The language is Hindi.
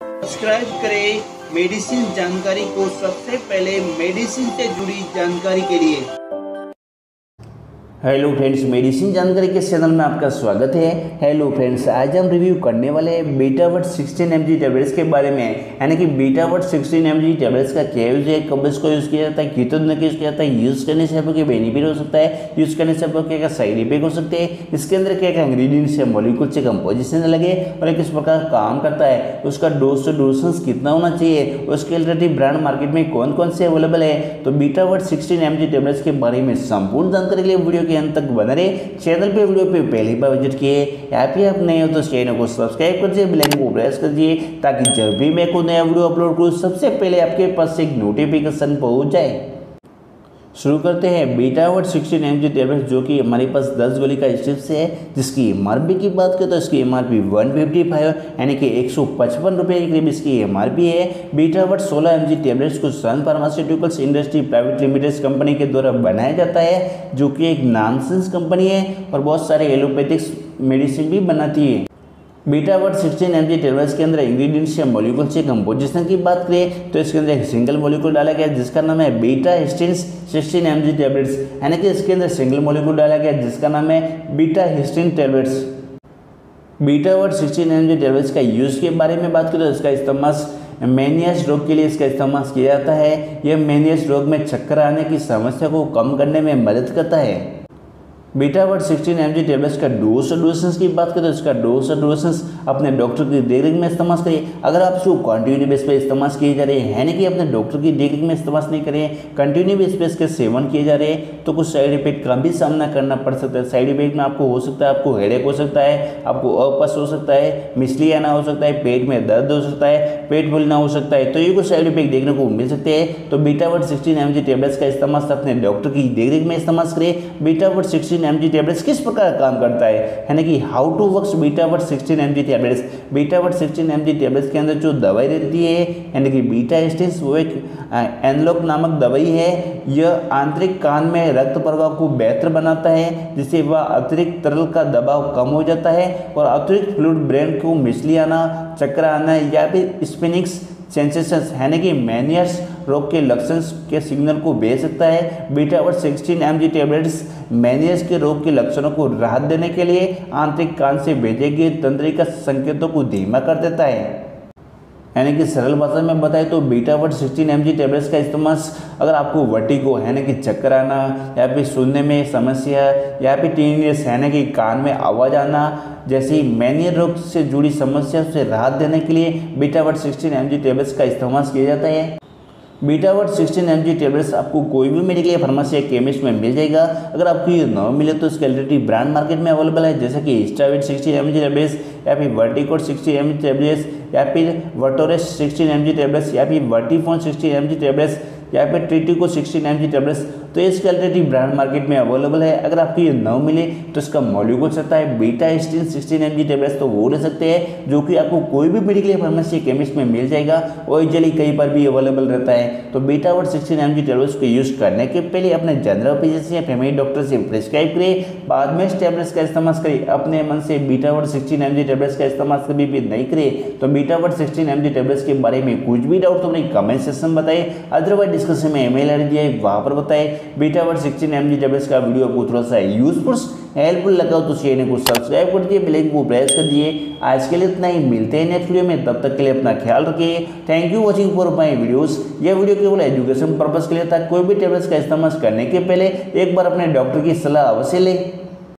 सब्सक्राइब करें मेडिसिन जानकारी को सबसे पहले मेडिसिन से जुड़ी जानकारी के लिए। हेलो फ्रेंड्स मेडिसिन जानकारी के चैनल में आपका स्वागत है। हेलो फ्रेंड्स आज हम रिव्यू करने वाले हैं बीटावर्ट 16 एम जी टेबलेट्स के बारे में। यानी कि beta Betavert 16 M G tablets का क्या यूज़ है, कब इसको यूज़ किया जाता है, कितने यूज़ किया जाता है यूज़ करने से आपको क्या बेनिफिट हो सकता है यूज़ करने से आपको क्या क्या साइड इफ़ेक्ट हो सकते हैं। इसके अंदर क्या क्या इंग्रीडियंट्स है मॉलिक्यूल से कंपोजिशन लगे और किस प्रकार काम करता है, उसका डोज टू डोसेंस कितना होना चाहिए, उसके रिलेटिव ब्रांड मार्केट में कौन कौन से अवेलेबल है। तो beta Betavert sixteen M G tablets के बारे में संपूर्ण जानकारी के लिए वीडियो के अंत तक बने रहे। चैनल पे वीडियो पे पहली बार विज़िट किए या फिर आप नए हो तो चैनल को सब्सक्राइब कर दीजिए, बिल को प्रेस कर दीजिए, ताकि जब भी मैं कोई नया वीडियो अपलोड करूँ, सबसे पहले आपके पास एक नोटिफिकेशन पहुँच जाए। शुरू करते हैं Betavert sixteen M G tablet जो कि हमारे पास 10 गोली का स्ट्रिप्स है, जिसकी एमआरपी की बात करें तो इसकी M R P one fifty five यानी कि एक सौ पचपन रुपये के करीब इसकी एम आर पी है। बीटावर्ट सोलह एम जी टेबलेट्स को Sun pharmaceuticals industry private limited company के द्वारा बनाया जाता है, जो कि एक नानसेंस कंपनी है और बहुत सारे एलोपैथिक्स मेडिसिन भी बनाती है। Betavert sixteen M G tablets के अंदर इंग्रीडियंट्स या मॉलिक्यूल से कंपोजिशन की बात करें तो इसके अंदर एक सिंगल मॉलिक्यूल डाला गया जिसका नाम है betahistines sixteen M G tablets यानी कि इसके अंदर सिंगल मॉलिक्यूल डाला गया जिसका नाम है betahistine tablets Betavert sixteen M G tablets का यूज़ के बारे में बात करें तो इसका इस्तेमाल मेनियस रोग के लिए इसका इस्तेमाल किया जाता है। यह मेनियस रोग में चक्कर आने की समस्या को कम करने में मदद करता है। Betavert sixteen M G tablets का डोज डोसेंस की बात करें तो इसका डोज डोसेंस अपने डॉक्टर की देखरेख में इस्तेमाल करिए। अगर आप इसको कंटिन्यू बेस पे इस्तेमाल किए जा रहे हैं, यानी कि अपने डॉक्टर की देखरेख में इस्तेमाल नहीं करें कंटिन्यू बेस पे इसके सेवन किए जा रहे हैं तो कुछ साइड इफ़ेक्ट का भी सामना करना पड़ सकता है। साइड इफ़ेक्ट में आपको हो सकता है, आपको हेडेक हो सकता है, आपको अपस हो सकता है मिसली आना हो सकता है, पेट में दर्द हो सकता है, पेट फूलना हो सकता है तो ये कुछ साइड इफ़ेक्ट देखने को मिल सकते हैं। तो Betavert sixteen M G tablets का इस्तेमाल अपने डॉक्टर की देखरेख में इस्तेमाल करें Betavert sixteen M G tablets किस प्रकार काम करता है? यानी कि how to works Betavert sixteen M G tablets Betavert sixteen M G tablets के अंदर जो दवाई रहती है यानी कि बीटा स्टिस वो एक एनलॉक नामक दवाई है। यह आंतरिक कान में रक्त प्रवाह को बेहतर बनाता है, जिससे वह अतिरिक्त तरल का दबाव कम हो जाता है और अतिरिक्त फ्लूड ब्रेन को मिसली आना चक्कर आना या फिर स्पिनिक्स सेंसेशंस यानी कि मैनियर्स रोग के लक्षण के सिग्नल को भेज सकता है। बीटा और sixteen M G tablets Meniere's के रोग के लक्षणों को राहत देने के लिए आंतरिक कान से भेजे गए तंत्रिका संकेतों को धीमा कर देता है। यानी कि सरल भाषा में बताए तो बीटावर्ट सिक्सटीन एम टेबलेट्स का इस्तेमाल अगर आपको वर्टिगो यानी कि चक्कर आना, या फिर सुनने में समस्या, या फिर टीनियस यानी कि कान में आवाज़ आना, जैसी मैनियर रोग से जुड़ी समस्या से राहत देने के लिए बीटावर्ट सिक्सटीन एम टेबलेट्स का इस्तेमाल किया जाता है। Betavert sixteen M G tablets आपको कोई भी मेडिकल या फार्मेसी या केमिस्ट में मिल जाएगा। अगर आपको ये न मिले तो इसका ऑलरेडी ब्रांड मार्केट में अवेलेबल है, जैसे कि Stavit sixteen M G tablets या फिर Verticot sixty M G tablets या फिर Vertorace sixteen M G tablets या फिर Vertifon sixteen M G tablets या फिर Tritico sixteen M G tablets तो इसके अल्टरनेटिव ब्रांड मार्केट में अवेलेबल है। अगर आपको ये न मिले तो इसका मॉल्यूक हो सकता है। Beta Stein sixteen M G tablets तो वो ले सकते हैं, जो कि आपको कोई भी मेडिकल फार्मेसी केमिस्ट में मिल जाएगा और इजली कहीं पर भी अवेलेबल रहता है। तो Betavert sixteen M G tablets को यूज़ करने के पहले अपने जनरल फिजिशियन या फैमिली डॉक्टर से प्रिस्क्राइब करें। बाद में इस टेबलेट्स का इस्तेमाल करें। अपने मन से Betavert sixteen M G tablets का इस्तेमाल कभी भी नहीं करें। तो Betavert sixteen M G tablets के बारे में कुछ भी डाउट तो अपने कमेंट सेक्शन बताए। अदरवाइज़ डिस्कशन में ईमेल आई डी है, वहाँ पर बताए। Betavert sixteen M G tablets का वीडियो आपको थोड़ा सा यूजफुल हेल्पफुल लगा हो तो चैनल को सब्सक्राइब कर दिए बेल को प्रेस कर दिए। आज के लिए इतना ही, मिलते हैं नेक्स्ट वीडियो में, तब तक के लिए अपना ख्याल रखिए। Thank you watching for my videos ये वीडियो केवल एजुकेशन पर्पज के लिए था। कोई भी टेबलेट्स का इस्तेमाल करने के पहले एक बार अपने डॉक्टर की सलाह अवश्य लें।